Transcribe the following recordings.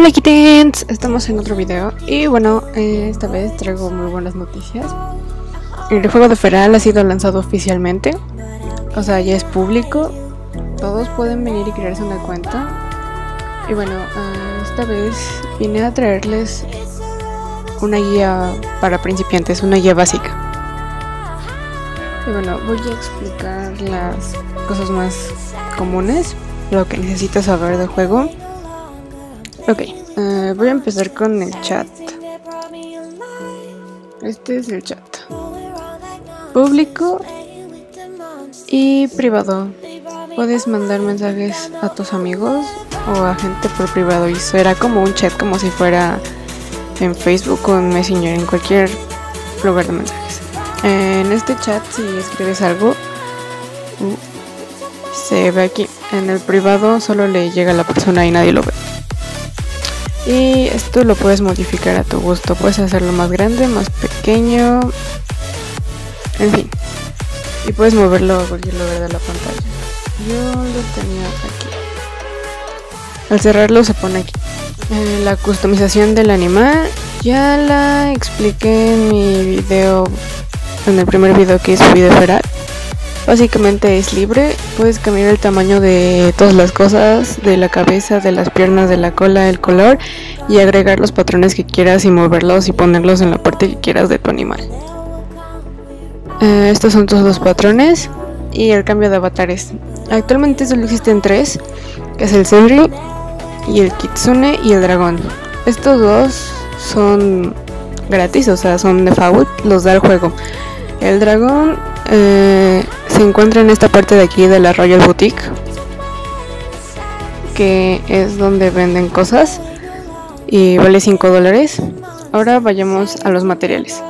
Hola kittens, estamos en otro video y bueno, eh, esta vez traigo muy buenas noticias. El juego de Feral ha sido lanzado oficialmente, o sea ya es público, todos pueden venir y crearse una cuenta. Y bueno, eh, esta vez vine a traerles una guía para principiantes, una guía básica. Y bueno, voy a explicar las cosas más comunes, lo que necesitas saber del juego Ok, uh, voy a empezar con el chat. Este es el chat. Público y privado. Puedes mandar mensajes a tus amigos o a gente por privado y será como un chat como si fuera en Facebook o en Messenger, en cualquier lugar de mensajes. En este chat si escribes algo uh, se ve aquí. En el privado solo le llega a la persona y nadie lo ve. Y esto lo puedes modificar a tu gusto. Puedes hacerlo más grande, más pequeño. En fin. Y puedes moverlo a cualquier lugar de la pantalla. Yo lo tenía aquí. Al cerrarlo se pone aquí. Eh, la customización del animal. Ya la expliqué en mi video. En el primer video que hice video feral. Básicamente es libre, puedes cambiar el tamaño de todas las cosas, de la cabeza, de las piernas, de la cola, el color y agregar los patrones que quieras y moverlos y ponerlos en la parte que quieras de tu animal. Eh, estos son todos los patrones y el cambio de avatares. Actualmente solo existen tres, que es el Senri y el Kitsune y el dragón. Estos dos son gratis, o sea, son de default, los da el juego. El dragón eh, se encuentra en esta parte de aquí de la Royal Boutique, que es donde venden cosas y vale 5 dólares. Ahora vayamos a los materiales.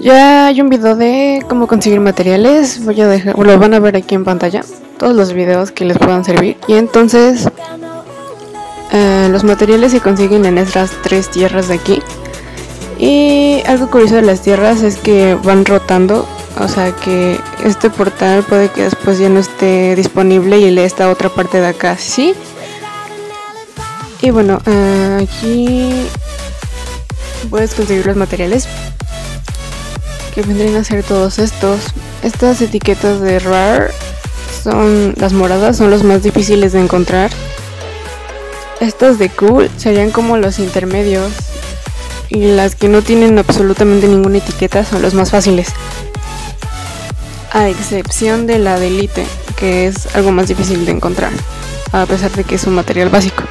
Ya hay un video de cómo conseguir materiales, voy a dejar, lo van a ver aquí en pantalla, todos los videos que les puedan servir. Y entonces eh, los materiales se consiguen en estas tres tierras de aquí. Y algo curioso de las tierras es que van rotando o sea que este portal puede que después ya no esté disponible y esta otra parte de acá, ¿sí? Y bueno, uh, aquí puedes conseguir los materiales que vendrían a ser todos estos. Estas etiquetas de RAR son las moradas, son los más difíciles de encontrar. Estas de cool serían como los intermedios y las que no tienen absolutamente ninguna etiqueta son los más fáciles a excepción de la de Elite, que es algo más difícil de encontrar, a pesar de que es un material básico.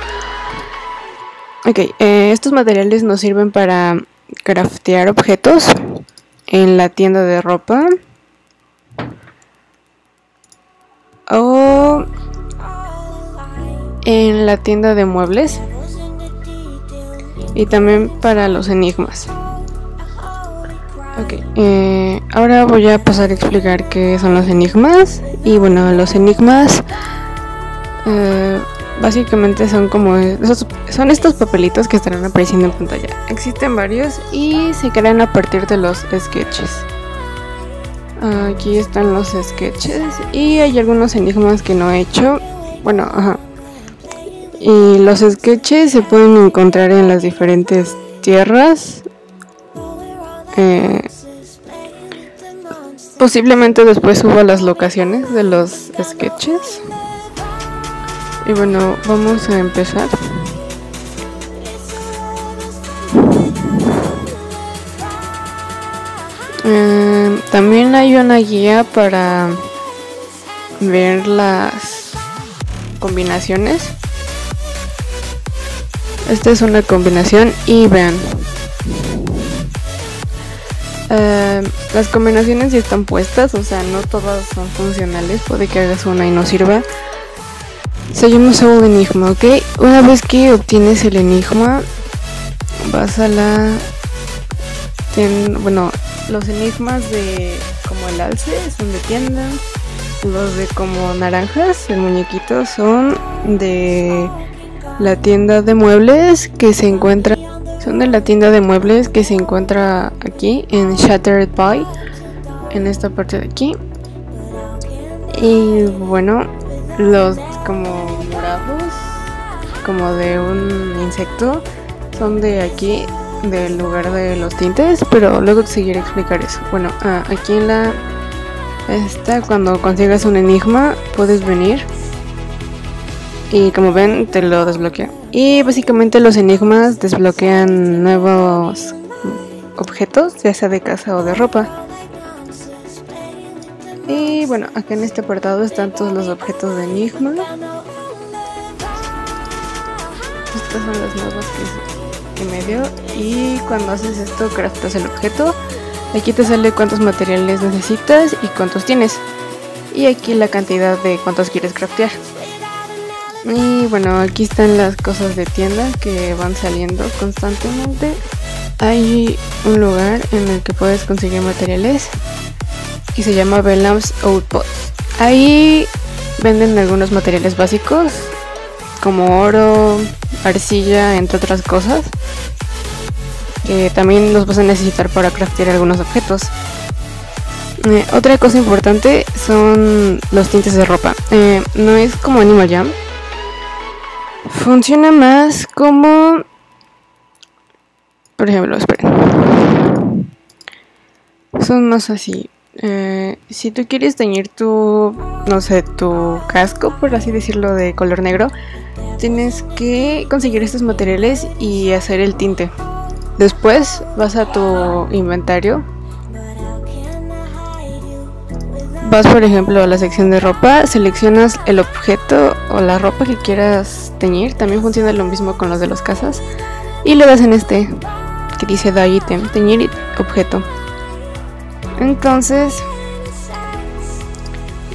Ok, eh, estos materiales nos sirven para craftear objetos en la tienda de ropa o en la tienda de muebles y también para los enigmas. Ok, eh, ahora voy a pasar a explicar qué son los enigmas. Y bueno, los enigmas eh, básicamente son como son estos papelitos que estarán apareciendo en pantalla. Existen varios y se crean a partir de los sketches. Aquí están los sketches y hay algunos enigmas que no he hecho. Bueno, ajá. Y los sketches se pueden encontrar en las diferentes tierras eh, posiblemente después suba las locaciones de los sketches. Y bueno, vamos a empezar. Eh, también hay una guía para ver las combinaciones. Esta es una combinación y vean, eh, las combinaciones ya están puestas, o sea, no todas son funcionales, puede que hagas una y no sirva. Se llama Soul Enigma, ¿ok? Una vez que obtienes el enigma, vas a la... bueno, los enigmas de como el alce son de tienda, los de como naranjas, el muñequito, son de la tienda de muebles que se encuentra son de la tienda de muebles que se encuentra aquí en Shattered Pie, en esta parte de aquí. Y bueno, los como morados como de un insecto son de aquí, del lugar de los tintes, pero luego seguiré explicar eso. Bueno, ah, aquí en la... Esta, cuando consigas un enigma, puedes venir. Y como ven, te lo desbloquea. Y básicamente los enigmas desbloquean nuevos objetos, ya sea de casa o de ropa. Y bueno, acá en este apartado están todos los objetos de enigma. Estas son las nuevas que, que me dio. Y cuando haces esto, craftas el objeto. Aquí te sale cuántos materiales necesitas y cuántos tienes. Y aquí la cantidad de cuántos quieres craftear. Y bueno, aquí están las cosas de tienda que van saliendo constantemente. Hay un lugar en el que puedes conseguir materiales y se llama Belam's Outpost. Ahí venden algunos materiales básicos como oro, arcilla, entre otras cosas que también los vas a necesitar para craftear algunos objetos. Eh, otra cosa importante son los tintes de ropa. Eh, no es como Animal Jam. Funciona más como... Por ejemplo, esperen. Son más así. Eh, si tú quieres teñir tu, no sé, tu casco, por así decirlo, de color negro, tienes que conseguir estos materiales y hacer el tinte. Después vas a tu inventario. Vas por ejemplo a la sección de ropa, seleccionas el objeto o la ropa que quieras teñir. También funciona lo mismo con los de las casas. Y le das en este que dice da item, teñir objeto. Entonces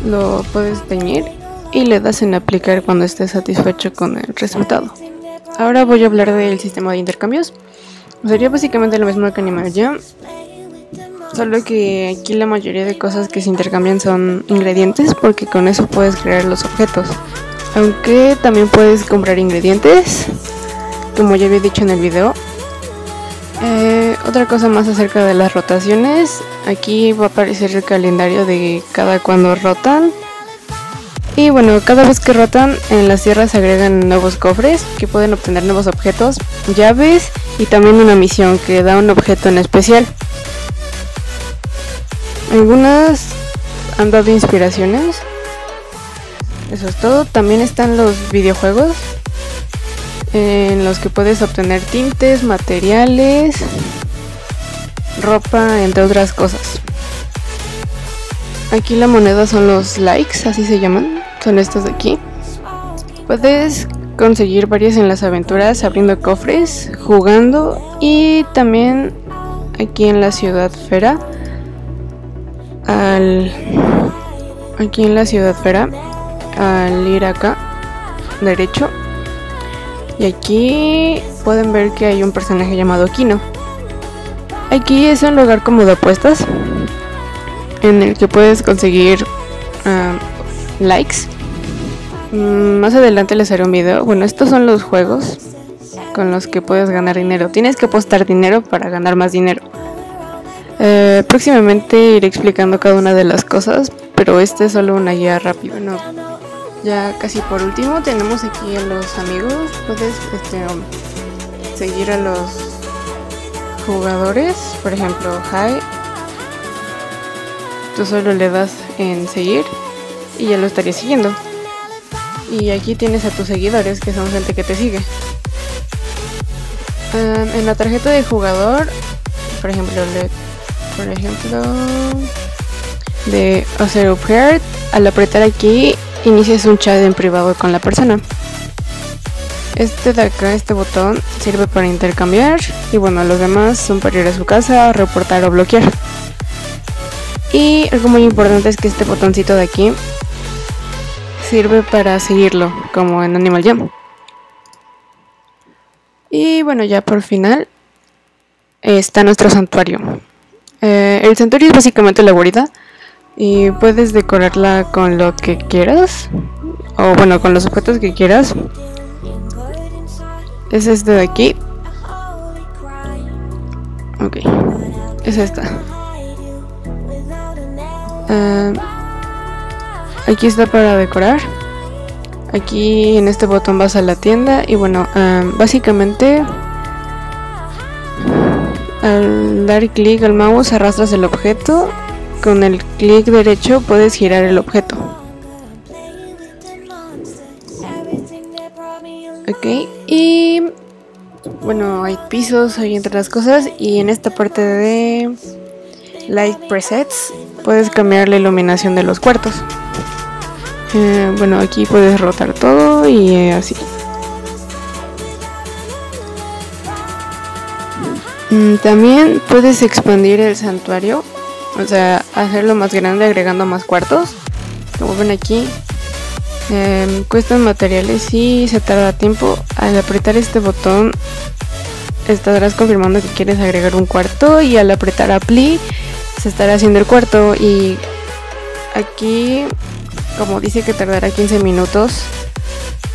lo puedes teñir y le das en aplicar cuando estés satisfecho con el resultado. Ahora voy a hablar del sistema de intercambios. Sería básicamente lo mismo que Animal Jam. Solo que aquí la mayoría de cosas que se intercambian son ingredientes porque con eso puedes crear los objetos. Aunque también puedes comprar ingredientes, como ya había dicho en el video. Eh, otra cosa más acerca de las rotaciones. Aquí va a aparecer el calendario de cada cuando rotan. Y bueno, cada vez que rotan en las tierras se agregan nuevos cofres que pueden obtener nuevos objetos, llaves y también una misión que da un objeto en especial. Algunas han dado inspiraciones. Eso es todo. También están los videojuegos en los que puedes obtener tintes, materiales, ropa, entre otras cosas. Aquí la moneda son los likes, así se llaman. Son estos de aquí. Puedes conseguir varias en las aventuras abriendo cofres, jugando y también aquí en la ciudad Fera. Al aquí en la ciudad Fera al ir acá derecho y aquí pueden ver que hay un personaje llamado Kino. Aquí es un lugar como de apuestas en el que puedes conseguir ah, likes Mm, más adelante les haré un video. Bueno, estos son los juegos con los que puedes ganar dinero. Tienes que apostar dinero para ganar más dinero. Eh, próximamente iré explicando cada una de las cosas, pero este es solo una guía rápida. Bueno, ya casi por último tenemos aquí a los amigos. Puedes este, seguir a los jugadores. Por ejemplo, hi. Tú solo le das en seguir y ya lo estaría siguiendo. Y aquí tienes a tus seguidores, que son gente que te sigue. en la tarjeta de jugador, por ejemplo, por ejemplo, de hacer upgrade, al apretar aquí, inicias un chat en privado con la persona. Este de acá, este botón, sirve para intercambiar. Y bueno, los demás son para ir a su casa, reportar o bloquear. Y algo muy importante es que este botoncito de aquí sirve para seguirlo, como en Animal Jam. Y bueno, ya por final está nuestro santuario. Eh, el santuario es básicamente la guarida y puedes decorarla con lo que quieras, o bueno, con los objetos que quieras. Es este de aquí. Ok, es esta. Uh, Aquí está para decorar. aquí en este botón vas a la tienda y bueno, básicamente dar clic al mouse arrastras el objeto, con el clic derecho puedes girar el objeto. Ok, y bueno, hay pisos, hay entre las cosas y en esta parte de Light Presets puedes cambiar la iluminación de los cuartos. Eh, bueno, aquí puedes rotar todo y así. También puedes expandir el santuario, o sea, hacerlo más grande agregando más cuartos. Como ven aquí, em, cuestan materiales y se tarda tiempo. Al apretar este botón estarás confirmando que quieres agregar un cuarto y al apretar apply se estará haciendo el cuarto y aquí como dice que tardará 15 minutos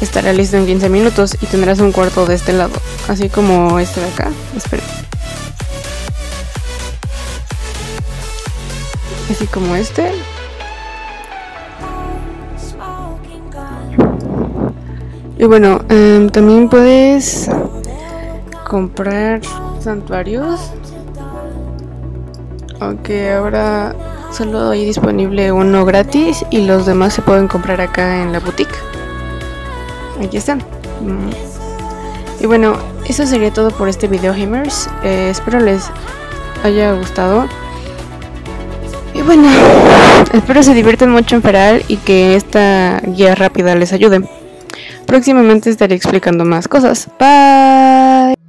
estará listo en 15 minutos y tendrás un cuarto de este lado así como este de acá espera así como este. Y bueno, em, también puedes comprar santuarios. Aunque ahora solo hay disponible uno gratis y los demás se pueden comprar acá en la boutique. Aquí están. Mm. Y bueno, eso sería todo por este video, gamers. Eh, espero les haya gustado. Bueno, espero se diviertan mucho en Feral y que esta guía rápida les ayude. Próximamente estaré explicando más cosas. Bye.